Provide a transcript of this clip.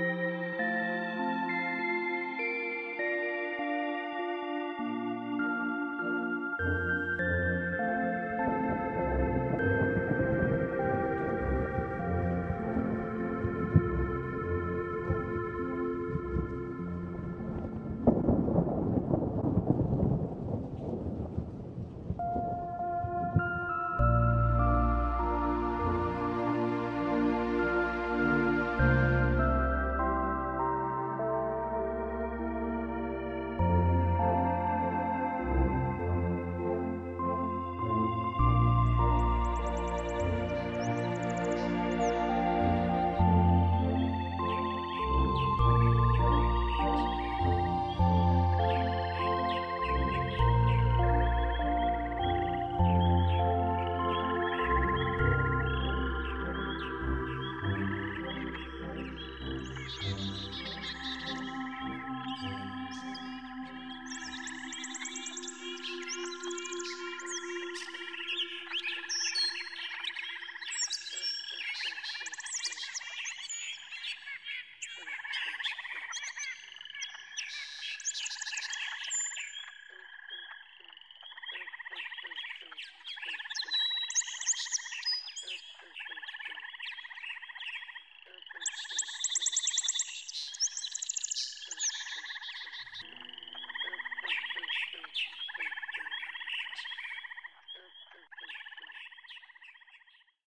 うん。